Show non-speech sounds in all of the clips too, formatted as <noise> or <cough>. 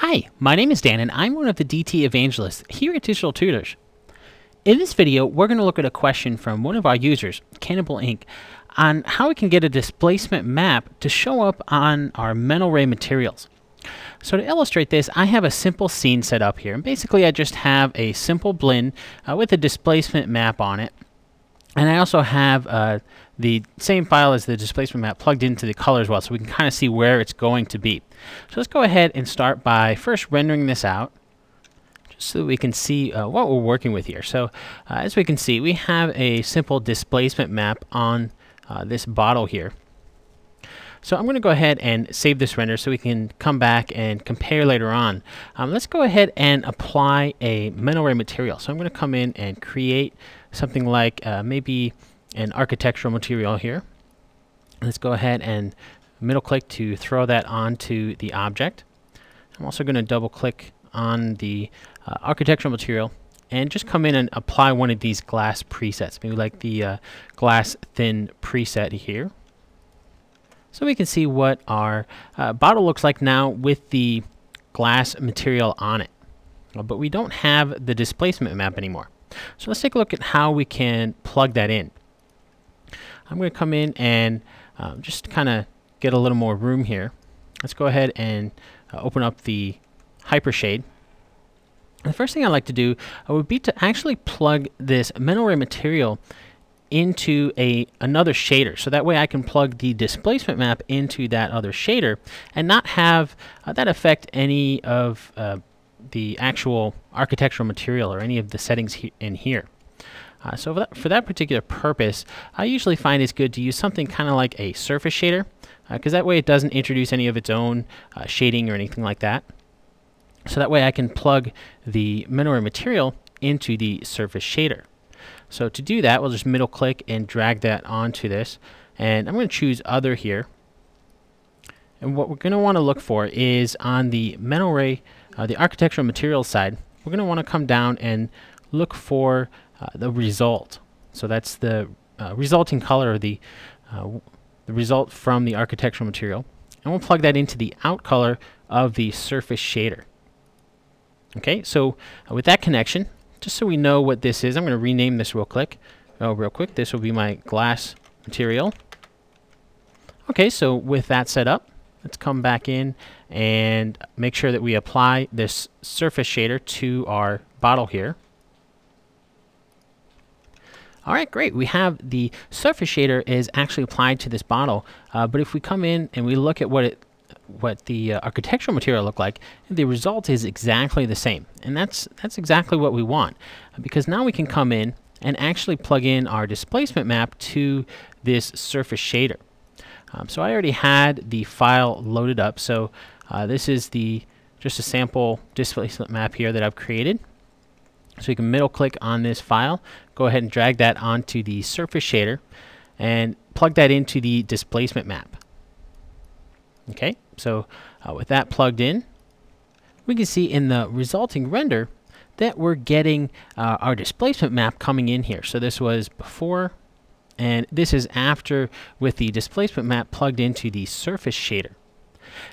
Hi, my name is Dan and I'm one of the DT evangelists here at Digital Tutors. In this video, we're going to look at a question from one of our users, cannibalink, on how we can get a displacement map to show up on our mental ray materials. So to illustrate this, I have a simple scene set up here. And basically, I just have a simple blend uh, with a displacement map on it. And I also have uh, the same file as the displacement map plugged into the color as well, so we can kind of see where it's going to be. So let's go ahead and start by first rendering this out, just so we can see uh, what we're working with here. So uh, as we can see, we have a simple displacement map on uh, this bottle here. So I'm going to go ahead and save this render so we can come back and compare later on. Um, let's go ahead and apply a mental ray material. So I'm going to come in and create something like uh, maybe an architectural material here. Let's go ahead and middle click to throw that onto the object. I'm also going to double click on the uh, architectural material and just come in and apply one of these glass presets, maybe like the uh, glass thin preset here. So we can see what our uh, bottle looks like now with the glass material on it. Uh, but we don't have the displacement map anymore. So let's take a look at how we can plug that in. I'm going to come in and um, just kind of get a little more room here. Let's go ahead and uh, open up the Hypershade. The first thing I like to do uh, would be to actually plug this mental ray material into a another shader so that way I can plug the displacement map into that other shader and not have uh, that affect any of uh, the actual architectural material or any of the settings he in here. Uh, so for that, for that, particular purpose, I usually find it's good to use something kind of like a surface shader, because uh, that way it doesn't introduce any of its own uh, shading or anything like that. So that way I can plug the ray material into the surface shader. So to do that, we'll just middle click and drag that onto this. And I'm going to choose other here. And what we're going to want to look for is on the mental ray, uh, the architectural materials side, we're going to want to come down and look for the result. So that's the uh, resulting color, or the, uh, the result from the architectural material. And we'll plug that into the out color of the surface shader. Okay, so uh, with that connection, just so we know what this is, I'm going to rename this real quick. Oh, real quick, this will be my glass material. Okay, so with that set up, let's come back in and make sure that we apply this surface shader to our bottle here. All right, great. We have the surface shader is actually applied to this bottle, uh, but if we come in and we look at what it what the uh, architectural material look like, the result is exactly the same. And that's that's exactly what we want because now we can come in and actually plug in our displacement map to this surface shader. Um, so I already had the file loaded up. So uh, this is the just a sample displacement map here that I've created. So you can middle click on this file, go ahead and drag that onto the surface shader and plug that into the displacement map. Okay, so uh, with that plugged in, we can see in the resulting render that we're getting uh, our displacement map coming in here. So this was before, and this is after with the displacement map plugged into the surface shader.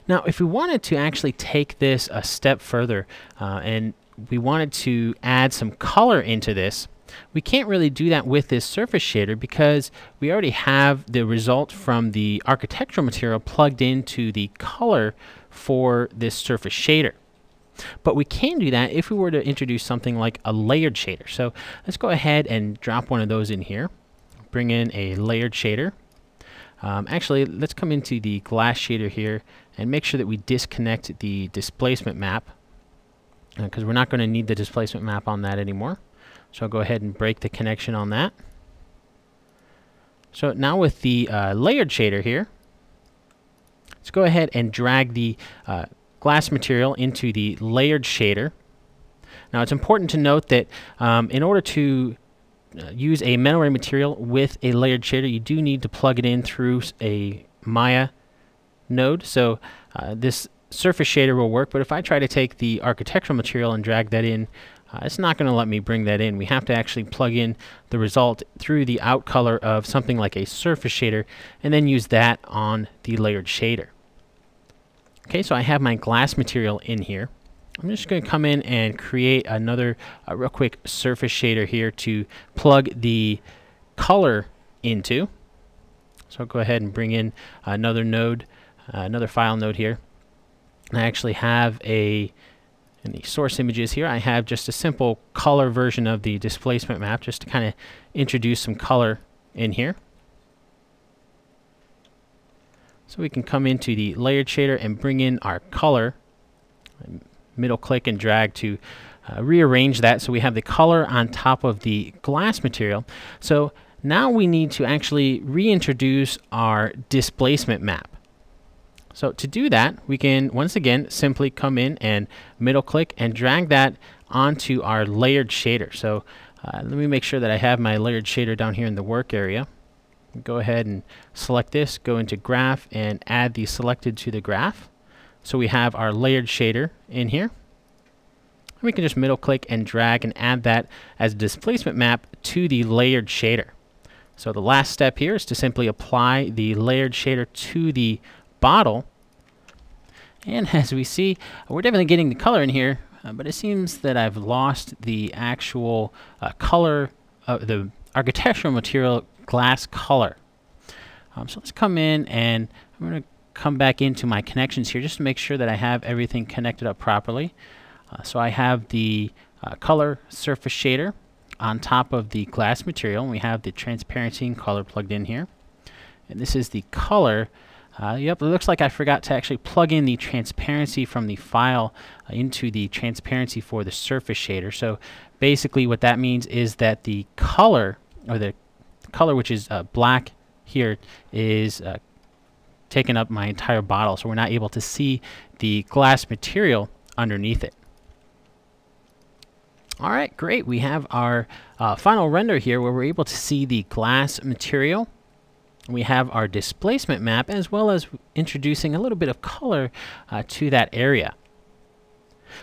Now, if we wanted to actually take this a step further uh, and we wanted to add some color into this, we can't really do that with this surface shader because we already have the result from the architectural material plugged into the color for this surface shader. But we can do that if we were to introduce something like a layered shader. So let's go ahead and drop one of those in here. Bring in a layered shader. Um, actually, let's come into the glass shader here and make sure that we disconnect the displacement map because uh, we're not going to need the displacement map on that anymore. So I'll go ahead and break the connection on that. So now with the uh, layered shader here, let's go ahead and drag the uh, glass material into the layered shader. Now it's important to note that um, in order to uh, use a mental ray material with a layered shader, you do need to plug it in through a Maya node. So uh, this surface shader will work, but if I try to take the architectural material and drag that in, uh, it's not going to let me bring that in. We have to actually plug in the result through the out color of something like a surface shader and then use that on the layered shader. Okay, so I have my glass material in here. I'm just going to come in and create another uh, real quick surface shader here to plug the color into. So I'll go ahead and bring in another node, uh, another file node here. I actually have a, in the source images here, I have just a simple color version of the displacement map just to kind of introduce some color in here. So we can come into the layered shader and bring in our color. Middle click and drag to uh, rearrange that so we have the color on top of the glass material. So now we need to actually reintroduce our displacement map. So to do that, we can once again simply come in and middle click and drag that onto our layered shader. So uh, let me make sure that I have my layered shader down here in the work area go ahead and select this, go into graph and add the selected to the graph. So we have our layered shader in here. We can just middle click and drag and add that as a displacement map to the layered shader. So the last step here is to simply apply the layered shader to the bottle. And <laughs> as we see, we're definitely getting the color in here, uh, but it seems that I've lost the actual uh, color of the architectural material glass color. Um, so let's come in and I'm going to come back into my connections here just to make sure that I have everything connected up properly. Uh, so I have the uh, color surface shader on top of the glass material and we have the transparency and color plugged in here. And this is the color. Uh, yep, it looks like I forgot to actually plug in the transparency from the file uh, into the transparency for the surface shader. So basically what that means is that the color or the color, which is uh, black here, is uh, taking up my entire bottle, so we're not able to see the glass material underneath it. All right, great. We have our uh, final render here where we're able to see the glass material. We have our displacement map as well as introducing a little bit of color uh, to that area.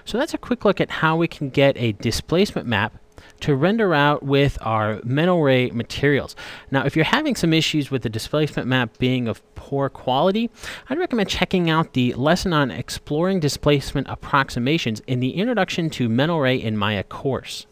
So that's a quick look at how we can get a displacement map to render out with our mental ray materials. Now, if you're having some issues with the displacement map being of poor quality, I'd recommend checking out the lesson on exploring displacement approximations in the Introduction to mental ray in Maya course.